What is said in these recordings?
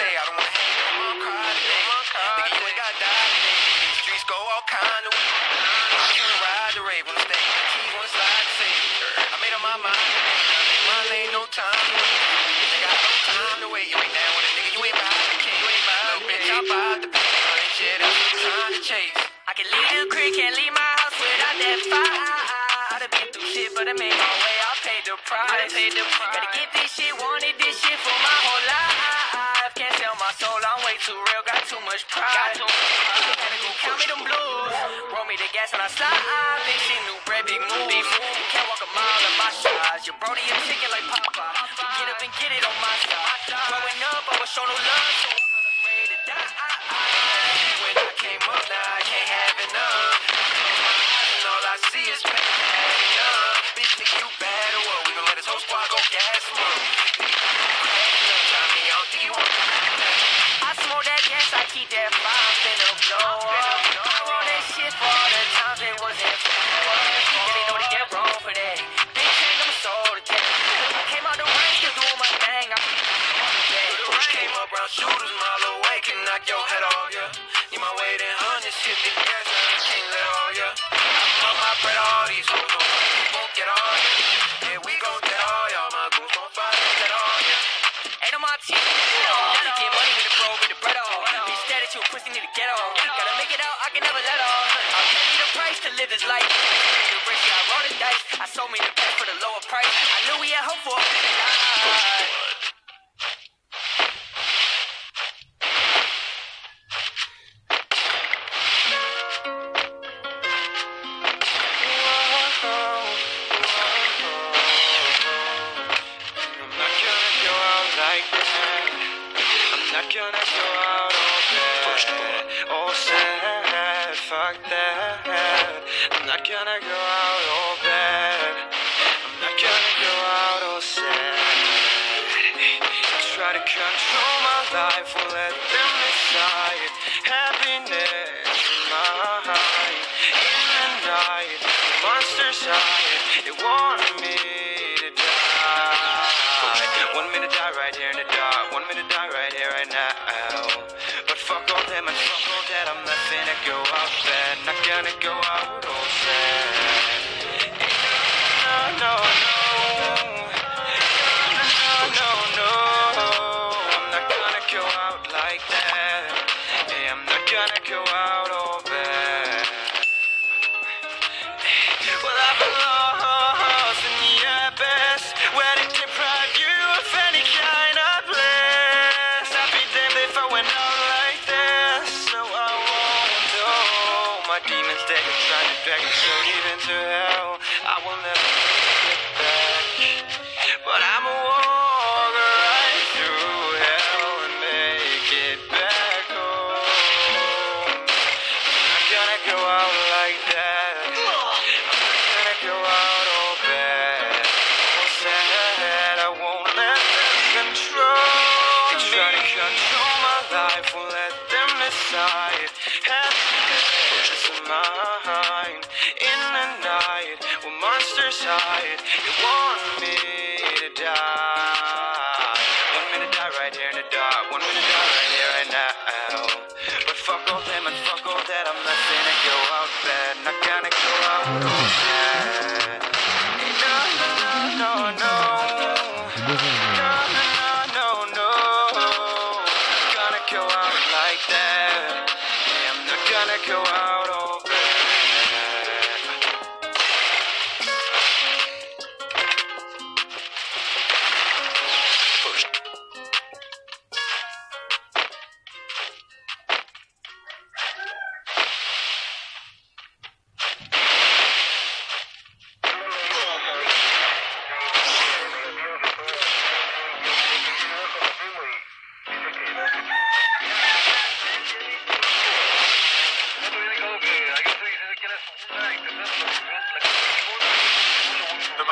say? I don't wanna fire. I'd have been through shit, but I made my way. I paid the price. paid the price. Gotta get this shit, wanted this shit for my whole life. Can't sell my soul, I'm way too real, got too much pride. Got too much pride. Gotta go count me them blues. Roll me the gas when I slide. This shit new bread, big move. Can't walk a mile in my shots. Your brody a chicken like Popeye. Shooters, mile away, can knock your head off, yeah. Need my weight in hundreds, hit the gas, I can't let all, yeah. I'm my bread, all these hoes, won't get on, I can never let on. I'll pay the price to live this life. The rich, I roll the dice. I sold me the best for the lower price. I knew we had hope for a out all bad, all sad. Fuck that. I'm not gonna go out all bad. I'm not gonna go out all sad. Try to control my life, will let them decide. Happiness in my. In the night, the monsters hide. They want me and fuck all that. I'm not finna go out bad. Not gonna go out all sad. No, no, no. No, no, no. I'm not gonna go out like that. Yeah, I'm not gonna go out My demons, they have tried to drag me so deep into hell. I will never get back. But I'm a walker right through hell and make it back home. I'm not gonna go out like that. I'm not gonna go out all bad. All sad. I won't let them control me. Try to control my life, won't let them decide. I'm not gonna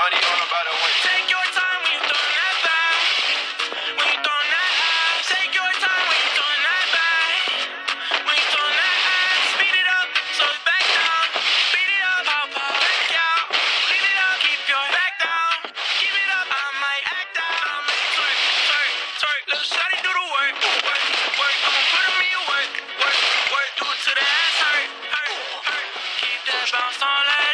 Money all about it when Take your time when you throwing that back. When you throwing that ass. Take your time when you throwing that back. When you throwing that ass. Speed it up, so it's back down. Speed it up, pop, pop, back out. Leave it up, keep your back down. Keep it up, I might act out. I might twerk, twerk, twerk. Little shawty do the work, work, work. I'ma put 'em in work, work, work. Do it to the ass hurt, hurt, hurt. Keep that bounce on, let